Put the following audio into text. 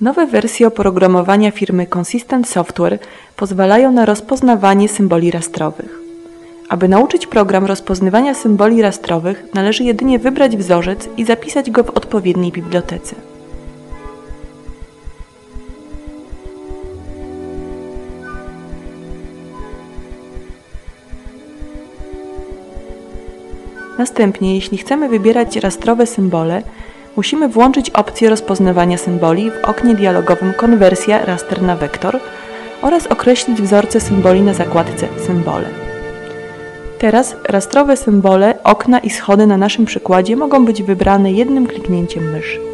Nowe wersje oprogramowania firmy Consistent Software pozwalają na rozpoznawanie symboli rastrowych. Aby nauczyć program rozpoznawania symboli rastrowych, należy jedynie wybrać wzorzec i zapisać go w odpowiedniej bibliotece. Następnie, jeśli chcemy wybierać rastrowe symbole, musimy włączyć opcję rozpoznawania symboli w oknie dialogowym Konwersja raster na wektor oraz określić wzorce symboli na zakładce Symbole. Teraz rastrowe symbole, okna i schody na naszym przykładzie mogą być wybrane jednym kliknięciem myszy.